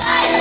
Bye.